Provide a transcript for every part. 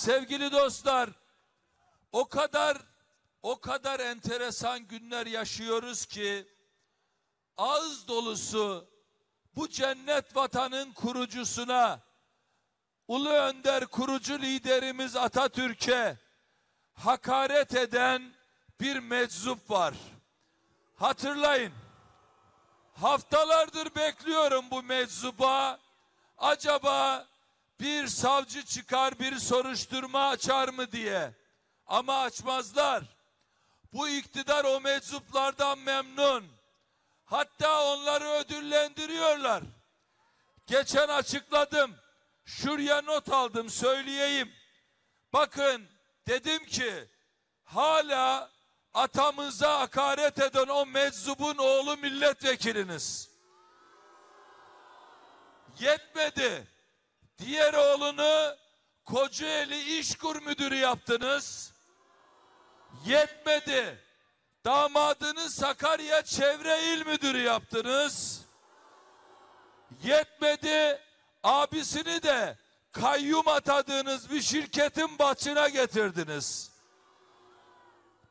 Sevgili dostlar, o kadar o kadar enteresan günler yaşıyoruz ki ağız dolusu bu cennet vatanın kurucusuna Ulu Önder kurucu liderimiz Atatürk'e hakaret eden bir meczup var. Hatırlayın. Haftalardır bekliyorum bu meczuba. Acaba bir savcı çıkar bir soruşturma açar mı diye. Ama açmazlar. Bu iktidar o meczuplardan memnun. Hatta onları ödüllendiriyorlar. Geçen açıkladım. Şuraya not aldım söyleyeyim. Bakın dedim ki hala atamıza hakaret eden o meczubun oğlu milletvekiliniz. Yetmedi. Diğer oğlunu Kocaeli İşkur Müdürü yaptınız. Yetmedi. Damadını Sakarya Çevre İl Müdürü yaptınız. Yetmedi. Abisini de kayyum atadığınız bir şirketin başına getirdiniz.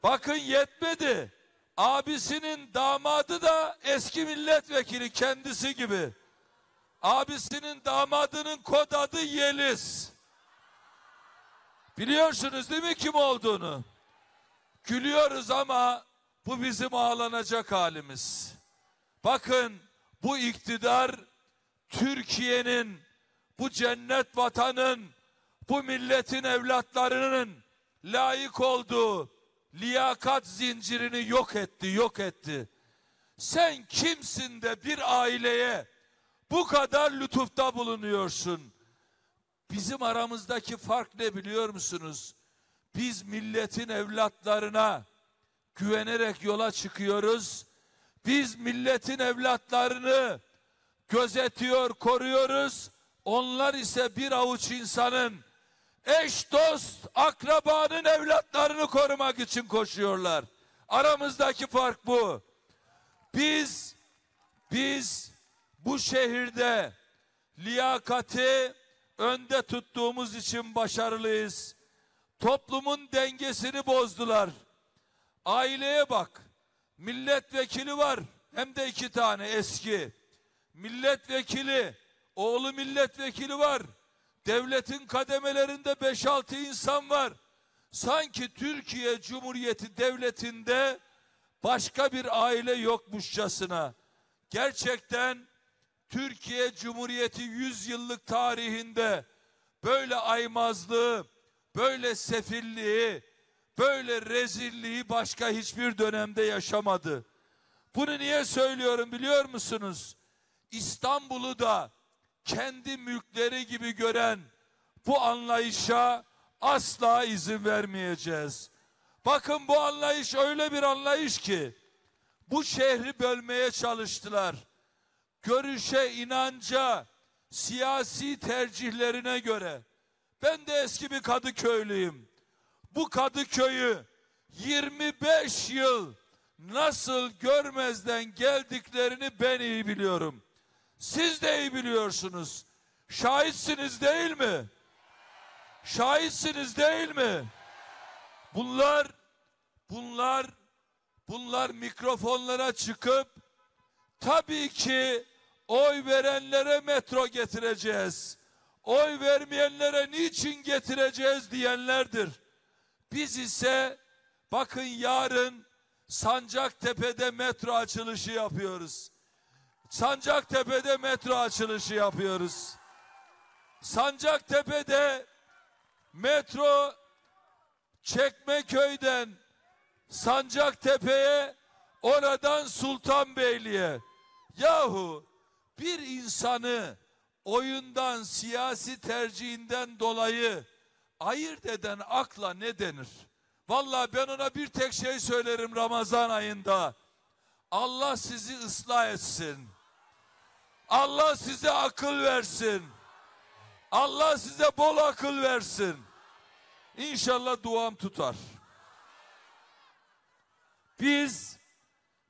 Bakın yetmedi. Abisinin damadı da eski milletvekili kendisi gibi. Abisinin damadının kod adı Yeliz. Biliyorsunuz değil mi kim olduğunu? Gülüyoruz ama bu bizim ağlanacak halimiz. Bakın bu iktidar Türkiye'nin, bu cennet vatanın, bu milletin evlatlarının layık olduğu liyakat zincirini yok etti, yok etti. Sen kimsin de bir aileye bu kadar lütufta bulunuyorsun? Bizim aramızdaki fark ne biliyor musunuz? Biz milletin evlatlarına güvenerek yola çıkıyoruz. Biz milletin evlatlarını gözetiyor, koruyoruz. Onlar ise bir avuç insanın eş, dost, akrabanın evlatlarını korumak için koşuyorlar. Aramızdaki fark bu. Biz biz bu şehirde liyakati önde tuttuğumuz için başarılıyız. Toplumun dengesini bozdular. Aileye bak. Milletvekili var. Hem de iki tane eski. Milletvekili, oğlu milletvekili var. Devletin kademelerinde 5-6 insan var. Sanki Türkiye Cumhuriyeti Devleti'nde başka bir aile yokmuşçasına. Gerçekten Türkiye Cumhuriyeti 100 yıllık tarihinde böyle aymazlığı, böyle sefilliği, böyle rezilliği başka hiçbir dönemde yaşamadı. Bunu niye söylüyorum biliyor musunuz? İstanbul'u da kendi mülkleri gibi gören bu anlayışa asla izin vermeyeceğiz. Bakın bu anlayış öyle bir anlayış ki bu şehri bölmeye çalıştılar. Görüşe, inanca, siyasi tercihlerine göre. Ben de eski bir Kadıköylüyüm. Bu Kadıköy'ü 25 yıl nasıl görmezden geldiklerini ben iyi biliyorum. Siz de iyi biliyorsunuz. Şahitsiniz değil mi? Şahitsiniz değil mi? Bunlar bunlar bunlar mikrofonlara çıkıp tabii ki oy verenlere metro getireceğiz. Oy vermeyenlere niçin getireceğiz diyenlerdir. Biz ise bakın yarın Sancaktepe'de metro açılışı yapıyoruz. Sancaktepe'de metro açılışı yapıyoruz. Sancaktepe'de metro Çekmeköy'den Sancaktepe'ye oradan Sultanbeyli'ye. Yahu bir insanı oyundan siyasi tercihinden dolayı ayırt eden akla ne denir? Vallahi ben ona bir tek şey söylerim Ramazan ayında. Allah sizi ıslah etsin. Allah size akıl versin. Allah size bol akıl versin. İnşallah duam tutar. Biz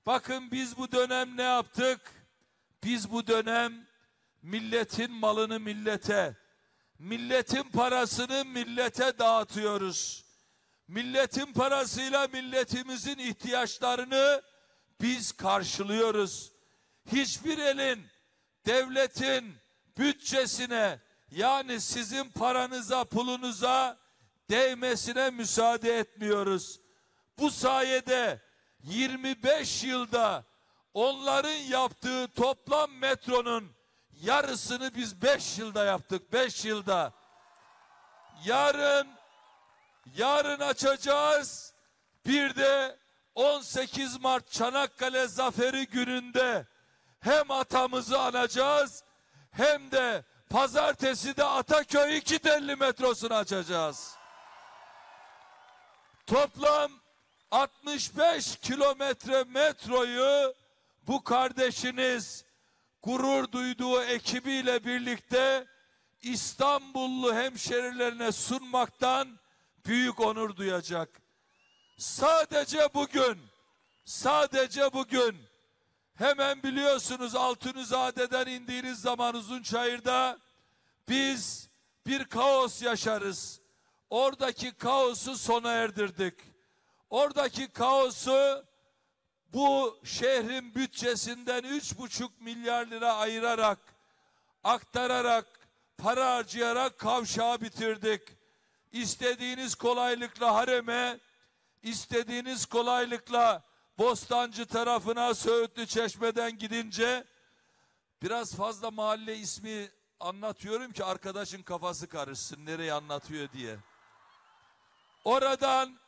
bakın biz bu dönem ne yaptık? Biz bu dönem milletin malını millete, milletin parasını millete dağıtıyoruz. Milletin parasıyla milletimizin ihtiyaçlarını biz karşılıyoruz. Hiçbir elin devletin bütçesine yani sizin paranıza pulunuza değmesine müsaade etmiyoruz. Bu sayede 25 yılda onların yaptığı toplam metronun yarısını biz 5 yılda yaptık. 5 yılda. Yarın yarın açacağız. Bir de 18 Mart Çanakkale Zaferi gününde hem atamızı anacağız hem de pazartesi de Ataköy 2 telli metrosunu açacağız. Toplam 65 kilometre metroyu bu kardeşiniz gurur duyduğu ekibiyle birlikte İstanbullu hemşerilerine sunmaktan büyük onur duyacak. Sadece bugün, sadece bugün hemen biliyorsunuz Altunizade'den indiğiniz zaman Uzunçayır'da biz bir kaos yaşarız. Oradaki kaosu sona erdirdik. Oradaki kaosu bu şehrin bütçesinden üç buçuk milyar lira ayırarak, aktararak, para harcayarak kavşağı bitirdik. İstediğiniz kolaylıkla hareme, istediğiniz kolaylıkla Bostancı tarafına Söğütlü Çeşme'den gidince biraz fazla mahalle ismi anlatıyorum ki arkadaşın kafası karışsın nereye anlatıyor diye. Oradan